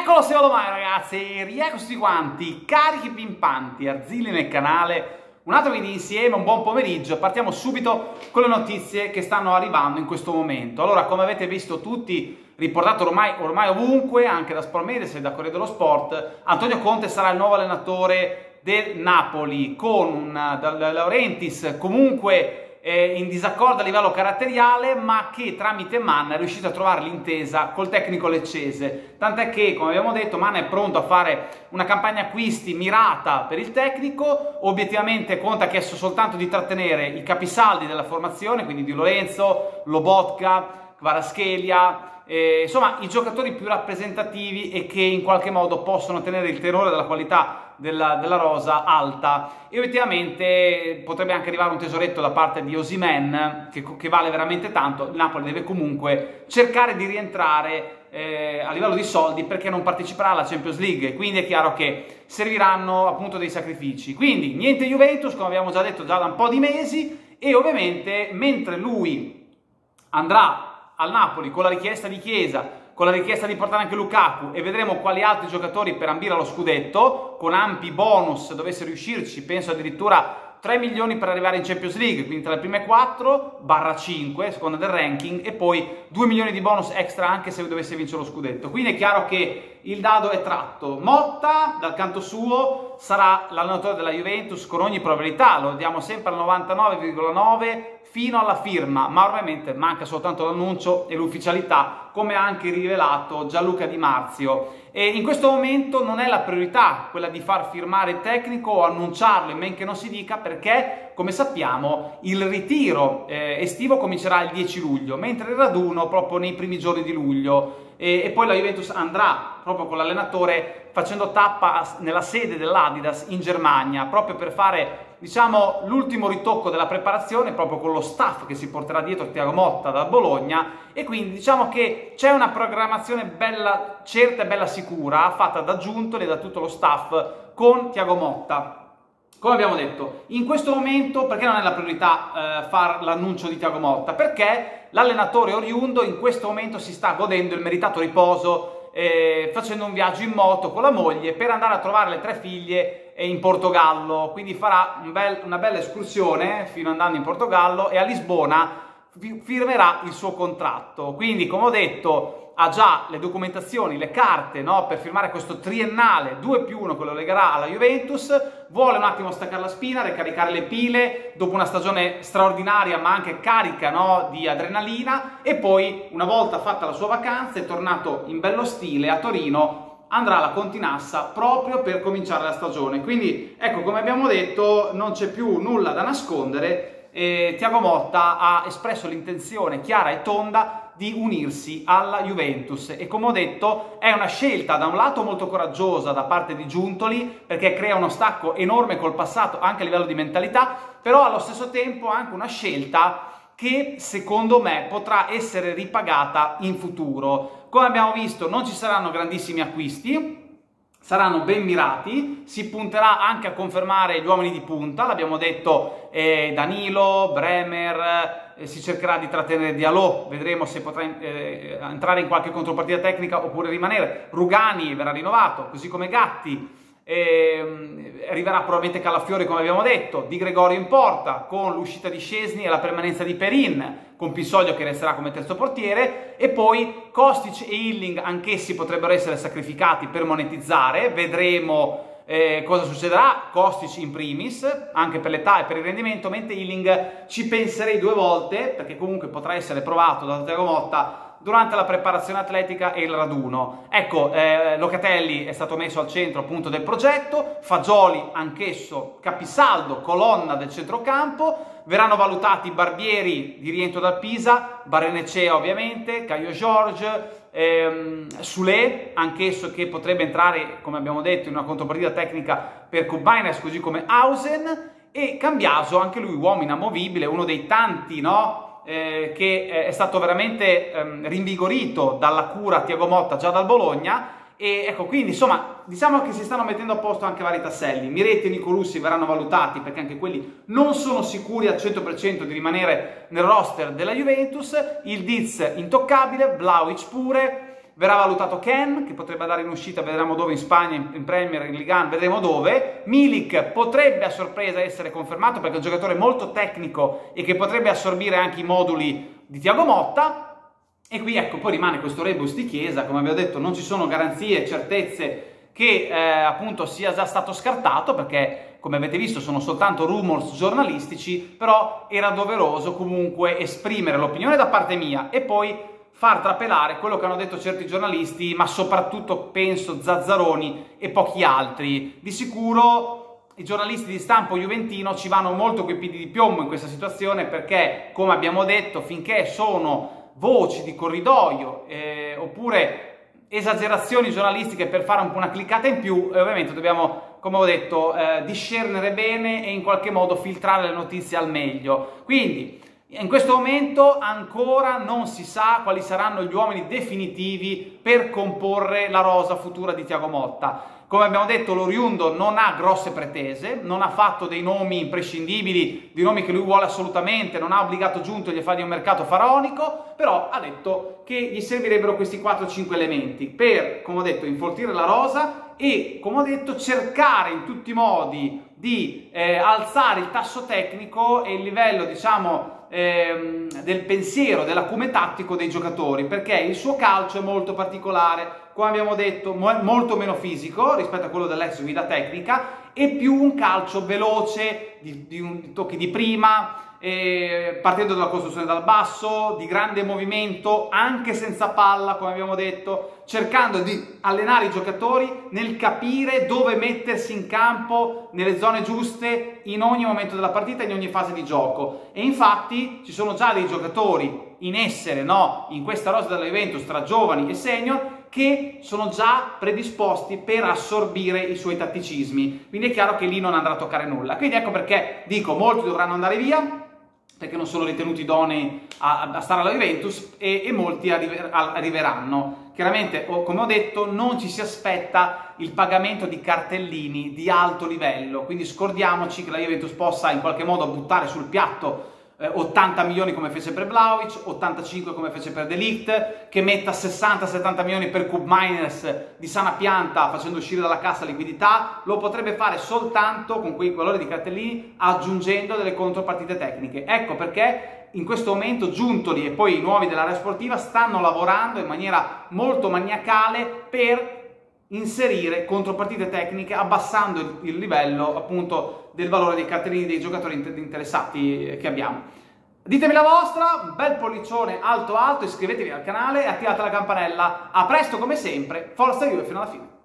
Eccolo se lo mai ragazzi, rieccoci tutti quanti, carichi pimpanti, arzilli nel canale, un altro video insieme, un buon pomeriggio, partiamo subito con le notizie che stanno arrivando in questo momento. Allora, come avete visto tutti, riportato ormai, ormai ovunque, anche da Sport Medias e da Corriere dello Sport, Antonio Conte sarà il nuovo allenatore del Napoli con un da Laurentis comunque in disaccordo a livello caratteriale, ma che tramite Manna è riuscito a trovare l'intesa col tecnico leccese. Tant'è che, come abbiamo detto, Manna è pronto a fare una campagna acquisti mirata per il tecnico. Obiettivamente Conte ha chiesto soltanto di trattenere i capisaldi della formazione, quindi Di Lorenzo, Lobotka, Kvaraschelia, eh, insomma i giocatori più rappresentativi e che in qualche modo possono tenere il tenore della qualità della, della rosa alta. E obiettivamente potrebbe anche arrivare un tesoretto da parte di Osimen che, che vale veramente tanto, il Napoli deve comunque cercare di rientrare eh, a livello di soldi perché non parteciperà alla Champions League. Quindi è chiaro che serviranno appunto dei sacrifici. Quindi niente Juventus come abbiamo già detto già da un po' di mesi. E ovviamente mentre lui andrà al Napoli con la richiesta di Chiesa, con la richiesta di portare anche Lukaku e vedremo quali altri giocatori per ambire allo scudetto, con ampi bonus dovesse riuscirci, penso addirittura 3 milioni per arrivare in Champions League, quindi tra le prime 4 barra 5, seconda del ranking, e poi 2 milioni di bonus extra anche se dovesse vincere lo scudetto. Quindi è chiaro che il dado è tratto. Motta, dal canto suo, sarà l'allenatore della Juventus con ogni probabilità, lo diamo sempre al 99,9 fino alla firma, ma ovviamente manca soltanto l'annuncio e l'ufficialità, come ha anche rivelato Gianluca Di Marzio. E in questo momento non è la priorità quella di far firmare il tecnico o annunciarlo, in men che non si dica, perché, come sappiamo, il ritiro eh, estivo comincerà il 10 luglio, mentre il raduno proprio nei primi giorni di luglio. E, e poi la Juventus andrà proprio con l'allenatore facendo tappa nella sede dell'Adidas in Germania, proprio per fare diciamo, l'ultimo ritocco della preparazione proprio con lo staff che si porterà dietro Tiago Motta da Bologna e quindi diciamo che c'è una programmazione bella certa e bella sicura fatta da Giuntoli e da tutto lo staff con Tiago Motta. Come abbiamo detto, in questo momento perché non è la priorità eh, fare l'annuncio di Tiago Motta? Perché l'allenatore oriundo in questo momento si sta godendo il meritato riposo eh, facendo un viaggio in moto con la moglie per andare a trovare le tre figlie in Portogallo, quindi farà un bel, una bella escursione fino andando in Portogallo e a Lisbona firmerà il suo contratto. Quindi, come ho detto, ha già le documentazioni, le carte no, per firmare questo triennale 2 più 1 che lo legherà alla Juventus, vuole un attimo staccare la spina, ricaricare le pile dopo una stagione straordinaria ma anche carica no, di adrenalina e poi una volta fatta la sua vacanza è tornato in bello stile a Torino andrà alla Continassa proprio per cominciare la stagione. Quindi ecco, come abbiamo detto, non c'è più nulla da nascondere. E Tiago Motta ha espresso l'intenzione chiara e tonda di unirsi alla Juventus e come ho detto è una scelta da un lato molto coraggiosa da parte di Giuntoli perché crea uno stacco enorme col passato anche a livello di mentalità, però allo stesso tempo anche una scelta che secondo me potrà essere ripagata in futuro. Come abbiamo visto non ci saranno grandissimi acquisti, saranno ben mirati, si punterà anche a confermare gli uomini di punta, l'abbiamo detto eh, Danilo, Bremer, eh, si cercherà di trattenere Diallo, vedremo se potrà eh, entrare in qualche contropartita tecnica oppure rimanere, Rugani verrà rinnovato, così come Gatti, eh, arriverà probabilmente Calafiori come abbiamo detto, Di Gregorio in porta con l'uscita di Scesni e la permanenza di Perin con Pisoglio che resterà come terzo portiere e poi Kostic e Hilling anch'essi potrebbero essere sacrificati per monetizzare, vedremo eh, cosa succederà, Kostic in primis, anche per l'età e per il rendimento, mentre Hilling ci penserei due volte perché comunque potrà essere provato da Tiago Motta durante la preparazione atletica e il raduno. Ecco, eh, Locatelli è stato messo al centro appunto del progetto, Fagioli anch'esso capisaldo, colonna del centrocampo, verranno valutati Barbieri di rientro dal Pisa, Barenecea ovviamente, Caio George, ehm, Sule, anch'esso che potrebbe entrare, come abbiamo detto, in una contropartita tecnica per Kubaines, così come Hausen, e Cambiaso, anche lui uomo inamovibile, uno dei tanti, no? Eh, che eh, è stato veramente ehm, rinvigorito dalla cura Tiago Motta già dal Bologna. E ecco quindi insomma diciamo che si stanno mettendo a posto anche vari tasselli. Miretti e Nicolussi verranno valutati perché anche quelli non sono sicuri al 100% di rimanere nel roster della Juventus. Il Diz intoccabile, Vlaovic pure verrà valutato Ken, che potrebbe andare in uscita, vedremo dove, in Spagna, in Premier, in Liga, vedremo dove. Milik potrebbe a sorpresa essere confermato perché è un giocatore molto tecnico e che potrebbe assorbire anche i moduli di Tiago Motta. E qui ecco, poi rimane questo rebus di Chiesa, come abbiamo detto non ci sono garanzie, certezze che eh, appunto sia già stato scartato perché come avete visto sono soltanto rumors giornalistici, però era doveroso comunque esprimere l'opinione da parte mia e poi far trapelare quello che hanno detto certi giornalisti, ma soprattutto penso Zazzaroni e pochi altri. Di sicuro i giornalisti di stampo juventino ci vanno molto coi piedi di piombo in questa situazione perché, come abbiamo detto, finché sono voci di corridoio eh, oppure esagerazioni giornalistiche per fare un po' una cliccata in più e ovviamente dobbiamo, come ho detto, eh, discernere bene e in qualche modo filtrare le notizie al meglio. Quindi, in questo momento ancora non si sa quali saranno gli uomini definitivi per comporre la rosa futura di Tiago Motta. Come abbiamo detto, l'Oriundo non ha grosse pretese, non ha fatto dei nomi imprescindibili, dei nomi che lui vuole assolutamente, non ha obbligato Giuntoli a fargli un mercato faraonico, però ha detto che gli servirebbero questi 4-5 elementi per, come ho detto, infoltire la rosa e, come ho detto, cercare in tutti i modi di eh, alzare il tasso tecnico e il livello, diciamo, ehm, del pensiero, dell'acume tattico dei giocatori, perché il suo calcio è molto particolare, come abbiamo detto, mo- molto meno fisico rispetto a quello dell'ex guida tecnica e più un calcio veloce, di, di, un, tocchi di prima, eh, partendo dalla costruzione dal basso, di grande movimento, anche senza palla, come abbiamo detto, cercando di allenare i giocatori nel capire dove mettersi in campo nelle zone giuste in ogni momento della partita, in ogni fase di gioco. E infatti ci sono già dei giocatori in essere, no, in questa rosa della Juventus tra giovani e senior che sono già predisposti per assorbire i suoi tatticismi. Quindi è chiaro che lì non andrà a toccare nulla. Quindi ecco perché dico, molti dovranno andare via, perché non sono ritenuti idonei a, a stare alla Juventus e, e molti arriver, arriveranno. Chiaramente, come ho detto, non ci si aspetta il pagamento di cartellini di alto livello, quindi scordiamoci che la Juventus possa in qualche modo buttare sul piatto 80 eh, milioni come fece per Vlaovic, 85 come fece per Delict, che metta 60-70 milioni per Cube Miners di sana pianta facendo uscire dalla cassa liquidità, lo potrebbe fare soltanto con quei valori di cartellini aggiungendo delle contropartite tecniche. Ecco perché in questo momento Giuntoli e poi i nuovi dell'area sportiva stanno lavorando in maniera molto maniacale per inserire contropartite tecniche abbassando il, livello appunto del valore dei cartellini dei giocatori interessati che abbiamo. Ditemi la vostra, bel pollicione alto alto, iscrivetevi al canale e attivate la campanella. A presto come sempre, Forza Juve fino alla fine.